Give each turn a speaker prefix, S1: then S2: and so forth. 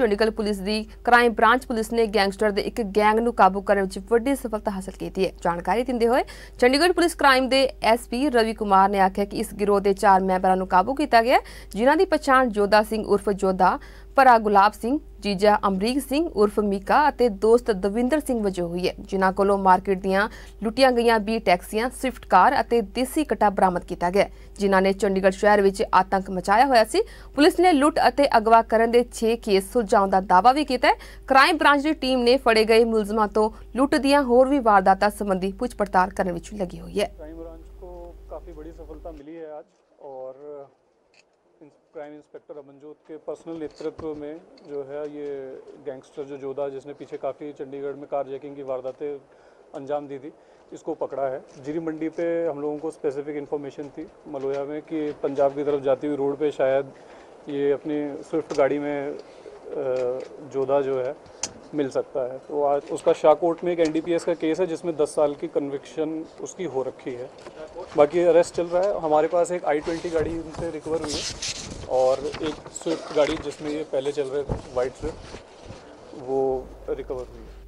S1: Chandigarh police ਦੀ crime branch police ਨੇ gangster ਦੇ ਇੱਕ ਗੈਂਗ ਨੂੰ ਕਾਬੂ ਕਰਨ ਵਿੱਚ ਵੱਡੀ ਸਫਲਤਾ ਹਾਸਲ ਕੀਤੀ ਹੈ। ਜਾਣਕਾਰੀ ਦਿੰਦੇ ਹੋਏ ਚੰਡੀਗੜ੍ਹ ਪੁਲਿਸ ਕ੍ਰਾਈਮ ਦੇ ਐਸਪੀ ਰਵੀ ਕੁਮਾਰ ਨੇ ਆਖਿਆ ਕਿ ਇਸ ਗਿਰੋਹ ਦੇ ਚਾਰ ਮੈਂਬਰਾਂ ਨੂੰ ਕਾਬੂ ਕੀਤਾ ਗਿਆ ਜਿਨ੍ਹਾਂ ਦੀ ਪਛਾਣ ਜੋਧਾ ਸਿੰਘ ਉਰਫ ਜੋਧਾ ਭਰਾ ਗੁਲਾਬ ਸਿੰਘ, ਜੀਜਾ ਅਮਰੀਕ ਸਿੰਘ, ਉਰਫ ਮੀਕਾ ਅਤੇ ਦੋਸਤ ਦਵਿੰਦਰ ਸਿੰਘ ਵਜੋਂ ਹੋਈ ਹੈ, ਜਿਨ੍ਹਾਂ ਕੋਲੋਂ ਮਾਰਕੀਟ ਦੀਆਂ ਲੁੱਟੀਆਂ ਗਈਆਂ 20 ਟੈਕਸੀਆਂ, ਸਵਿਫਟ ਕਾਰ ਅਤੇ ਦੇਸੀ ਕਟਾ ਬਰਾਮਦ ਕੀਤਾ ਗਿਆ। ਜਿਨ੍ਹਾਂ ਨੇ ਚੰਡੀਗੜ੍ਹ ਸ਼ਹਿਰ ਵਿੱਚ ਆਤੰਕ ਮਚਾਇਆ ਹੋਇਆ ਸੀ। ਪੁਲਿਸ ਨੇ ਲੁੱਟ ਅਤੇ ਅਗਵਾ ਕਰਨ ਦੇ 6 ਕੇਸ ਸੁਲਝਾਉਣ ਦਾ ਦਾਅਵਾ ਵੀ ਕੀਤਾ ਹੈ। ਕ੍ਰਾਈਮ ਬ੍ਰਾਂਚ ਦੀ ਟੀਮ ਨੇ ਫੜੇ ਗਏ ਮੁਲਜ਼ਮਾਂ ਤੋਂ ਲੁੱਟ ਦੀਆਂ ਹੋਰ ਵੀ ਵਾਰਦਾਤਾਂ ਸੰਬੰਧੀ ਪੁੱਛ ਪੜਤਾਲ ਕਰਨ ਵਿੱਚ ਲੱਗੀ ਹੋਈ ਹੈ।
S2: ਕ੍ਰਾਈਮ ਬ੍ਰਾਂਚ ਕੋ ਕਾਫੀ ਬੜੀ ਸਫਲਤਾ ਮਿਲੀ ਹੈ ਅੱਜ ਔਰ क्राइम इंस्पेक्टर अमनजोत के पर्सनल नेतृत्व में जो है ये गैंगस्टर जो जोधा जिसने पीछे काफ़ी चंडीगढ़ में कार जैकिंग की वारदातें अंजाम दी थी, इसको पकड़ा है। जीरी मंडी पे हम लोगों को स्पेसिफिक इन्फॉर्मेशन थी मलोया में कि पंजाब की तरफ़ जाती हुई रोड पे शायद ये अपनी स्विफ्ट गाड़ी में जोधा जो है मिल सकता है। तो आज उसका शाहकोट में एक एनडीपीएस का केस है, जिसमें 10 साल की कन्विक्शन उसकी हो रखी है। बाकी अरेस्ट चल रहा है। हमारे पास एक आई ट्वेंटी गाड़ी उनसे रिकवर हुई है और एक स्विफ्ट गाड़ी जिसमें ये पहले चल रहे वाइट स्विफ्ट वो रिकवर हुई है।